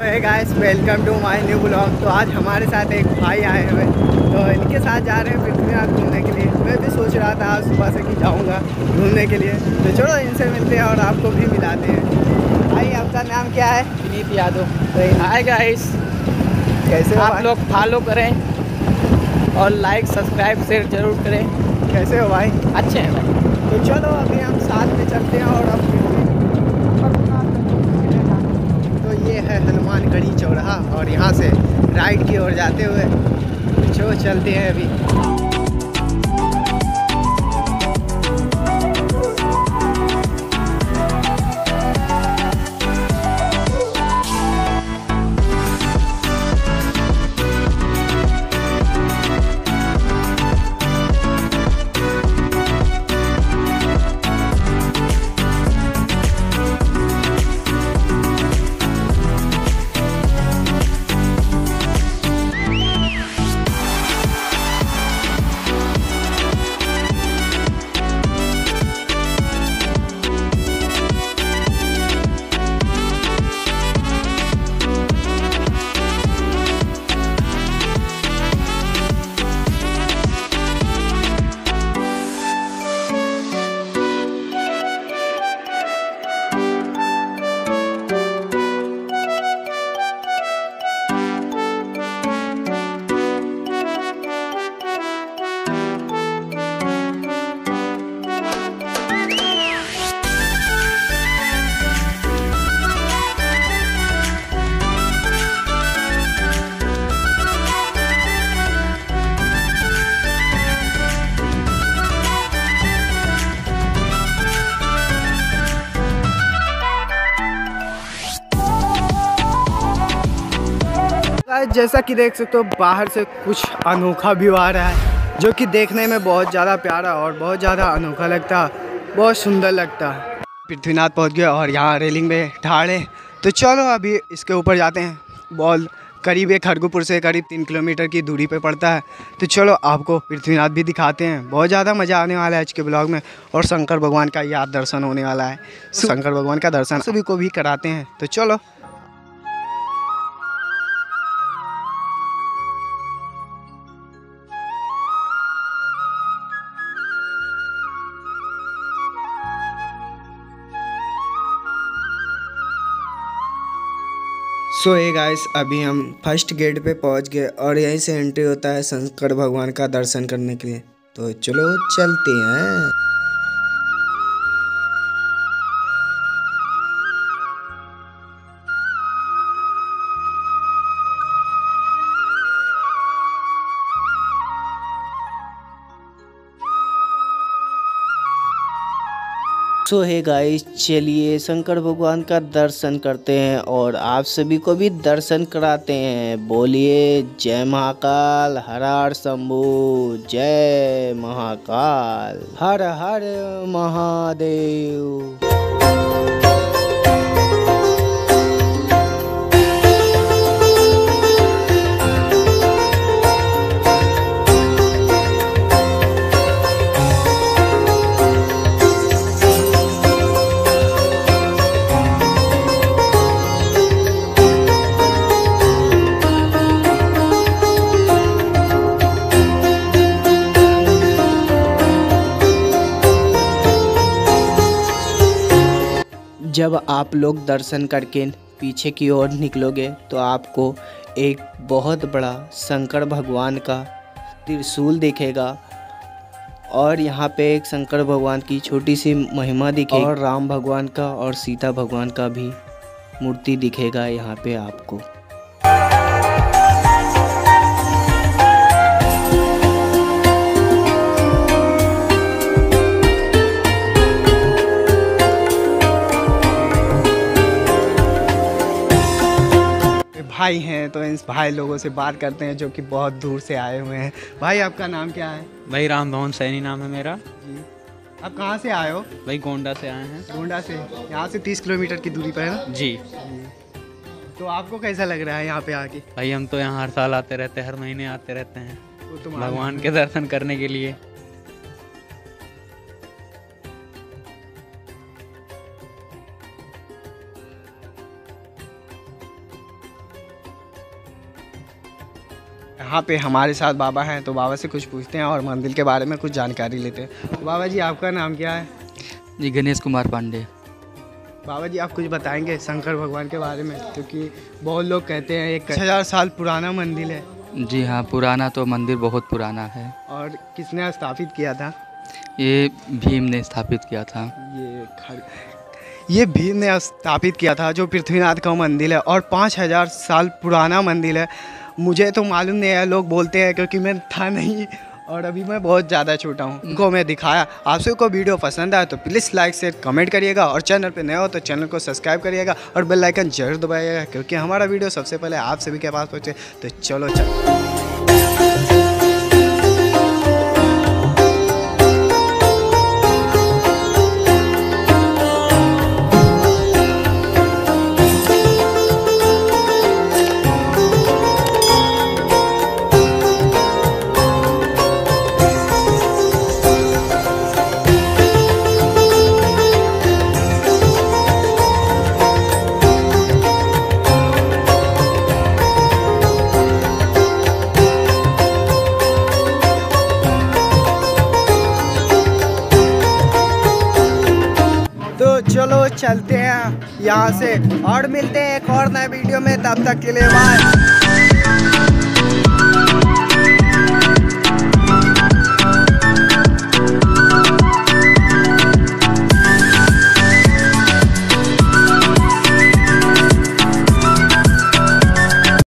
Guys welcome to my new blog तो आज हमारे साथ एक भाई आए हुए तो इनके साथ जा रहे हैं पृथ्वीनाथ घूमने के लिए। मैं भी सोच रहा था आज सुबह से कि जाऊँगा घूमने के लिए। तो चलो इनसे मिलते हैं और आपको भी मिलाते हैं। भाई आपका नाम क्या है? विनीत यादव। तो हाय गाइस कैसे हो आप लोग फॉलो करें और लाइक सब्सक्राइब शेयर ज़रूर करें। कैसे हो भाई? अच्छे हैं भाई। तो चलो अभी हम साथ में चलते हैं और अब तो ये है हनुमानगढ़ी चौराहा और यहाँ से राइट की ओर जाते हुए चलो चलते हैं अभी। जैसा कि देख सकते हो बाहर से कुछ अनोखा व्यू आ रहा है जो कि देखने में बहुत ज़्यादा प्यारा और बहुत ज़्यादा अनोखा लगता बहुत सुंदर लगता। पृथ्वीनाथ पहुँच गए और यहाँ रेलिंग में ठाड़े तो चलो अभी इसके ऊपर जाते हैं। बॉल करीब एक खड़गपुर से करीब तीन किलोमीटर की दूरी पे पड़ता है। तो चलो आपको पृथ्वीनाथ भी दिखाते हैं। बहुत ज़्यादा मज़ा आने वाला है आज के ब्लॉग में और शंकर भगवान का याद दर्शन होने वाला है। शंकर भगवान का दर्शन सभी को भी कराते हैं। तो चलो सो ये गाइस अभी हम फ़र्स्ट गेट पे पहुँच गए और यहीं से एंट्री होता है शंकर भगवान का दर्शन करने के लिए। तो चलो चलते हैं। सो है गाइस चलिए शंकर भगवान का दर्शन करते हैं और आप सभी को भी दर्शन कराते हैं। बोलिए, जय महाकाल, हर हर शंभु, जय महाकाल, हर हर महादेव। जब आप लोग दर्शन करके पीछे की ओर निकलोगे तो आपको एक बहुत बड़ा शंकर भगवान का त्रिशूल दिखेगा। और यहाँ पे एक शंकर भगवान की छोटी सी महिमा दिखेगी और राम भगवान का और सीता भगवान का भी मूर्ति दिखेगा यहाँ पे आपको। भाई हैं तो इन भाई लोगों से बात करते हैं जो कि बहुत दूर से आए हुए हैं। भाई आपका नाम क्या है? भाई राम भवन सैनी नाम है मेरा। जी। आप कहाँ से आए हो? भाई गोंडा से आए हैं। गोंडा से। यहाँ से तीस किलोमीटर की दूरी पर है ना? जी। तो आपको कैसा लग रहा है यहाँ पे आके? भाई हम तो यहाँ हर साल आते रहते हैं हर महीने आते रहते हैं। तो भगवान के दर्शन करने के लिए। यहाँ पे हमारे साथ बाबा हैं तो बाबा से कुछ पूछते हैं और मंदिर के बारे में कुछ जानकारी लेते हैं। तो बाबा जी आपका नाम क्या है? जी गणेश कुमार पांडे। बाबा जी आप कुछ बताएँगे शंकर भगवान के बारे में? क्योंकि बहुत लोग कहते हैं एक हज़ार साल पुराना मंदिर है। जी हाँ पुराना तो मंदिर बहुत पुराना है। और किसने स्थापित किया था? ये भीम ने स्थापित किया था। ये खर ये भीम ने स्थापित किया था जो पृथ्वीनाथ का मंदिर है। और पाँच हज़ार साल पुराना मंदिर है। मुझे तो मालूम नहीं है, लोग बोलते हैं क्योंकि मैं था नहीं और अभी मैं बहुत ज़्यादा छोटा हूँ। उनको मैं दिखाया। आप सबको वीडियो पसंद आया तो प्लीज़ लाइक, शेयर, कमेंट करिएगा और चैनल पे नए हो तो चैनल को सब्सक्राइब करिएगा और बेल आइकन ज़रूर दबाइएगा क्योंकि हमारा वीडियो सबसे पहले आप सभी के पास पहुँचे। तो चलो चलो। चलो चलते हैं यहाँ से और मिलते हैं एक और नए वीडियो में, तब तक के लिए बाय